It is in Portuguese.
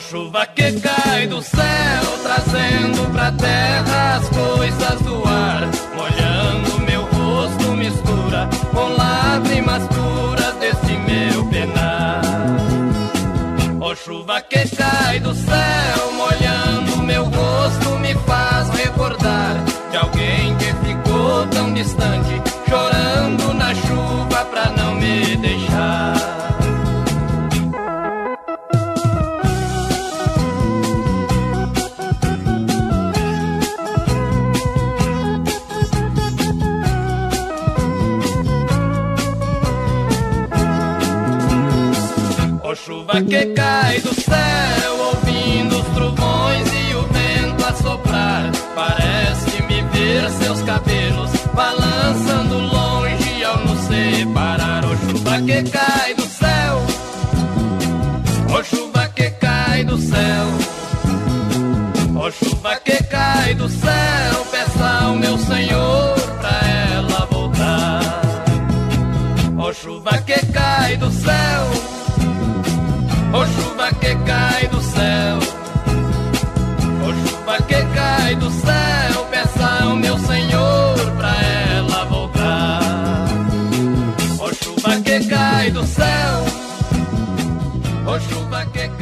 Chuva que cai do céu, trazendo pra terra as coisas do ar, molhando meu rosto, mistura com lágrimas puras desse meu penar. Ó chuva que cai Ó chuva que cai do céu, ouvindo os trovões e o vento a soprar. Parece-me ver seus cabelos balançando longe ao nos separar. Ó chuva que cai do céu, ó chuva que cai do céu. Ó chuva que cai do céu, peça ao meu Senhor pra ela voltar. Ó chuva que cai do céu, Ô chuva que cai do céu, ô chuva que cai do céu, peça ao meu Senhor pra ela voltar. Ô chuva que cai do céu, ô chuva que cai